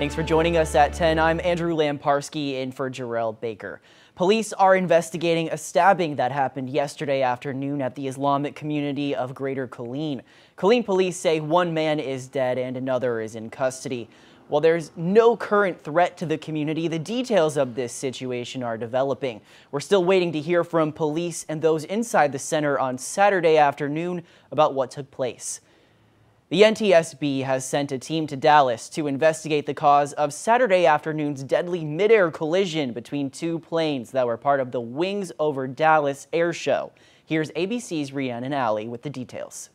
Thanks for joining us at 10. I'm Andrew Lamparski in for Jarrell Baker. Police are investigating a stabbing that happened yesterday afternoon at the Islamic community of Greater Killeen. Killeen police say one man is dead and another is in custody. While there's no current threat to the community, the details of this situation are developing. We're still waiting to hear from police and those inside the center on Saturday afternoon about what took place. The NTSB has sent a team to Dallas to investigate the cause of Saturday afternoon's deadly midair collision between two planes that were part of the Wings Over Dallas air show. Here's ABC's Rhiannon Ally with the details.